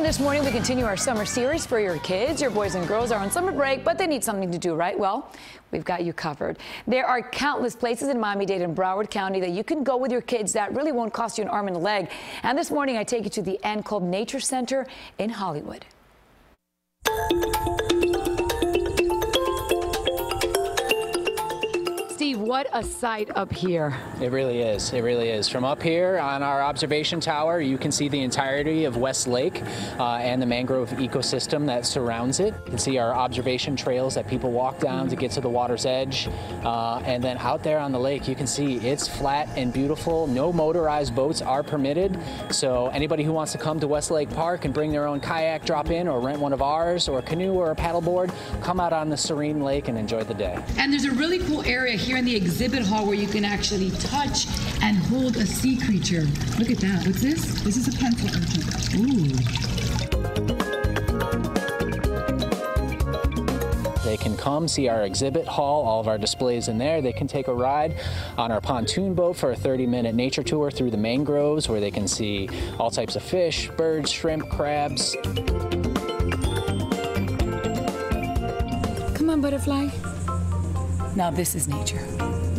And this morning we continue our summer series for your kids. Your boys and girls are on summer break, but they need something to do, right? Well, we've got you covered. There are countless places in Miami-Dade and Broward County that you can go with your kids that really won't cost you an arm and a leg. And this morning I take you to the Anne Kolb Nature Center in Hollywood. What a sight up here. It really is. It really is. From up here on our observation tower, you can see the entirety of West Lake uh, and the mangrove ecosystem that surrounds it. You can see our observation trails that people walk down to get to the water's edge. Uh, and then out there on the lake, you can see it's flat and beautiful. No motorized boats are permitted. So anybody who wants to come to West Lake Park and bring their own kayak, drop in, or rent one of ours, or a canoe or a paddleboard, come out on the serene lake and enjoy the day. And there's a really cool area here in the exhibit hall where you can actually touch and hold a sea creature. Look at that. What's this? This is a pencil urchin. Ooh. They can come see our exhibit hall, all of our displays in there. They can take a ride on our pontoon boat for a 30-minute nature tour through the mangroves where they can see all types of fish, birds, shrimp, crabs. Come on, butterfly. Now this is nature.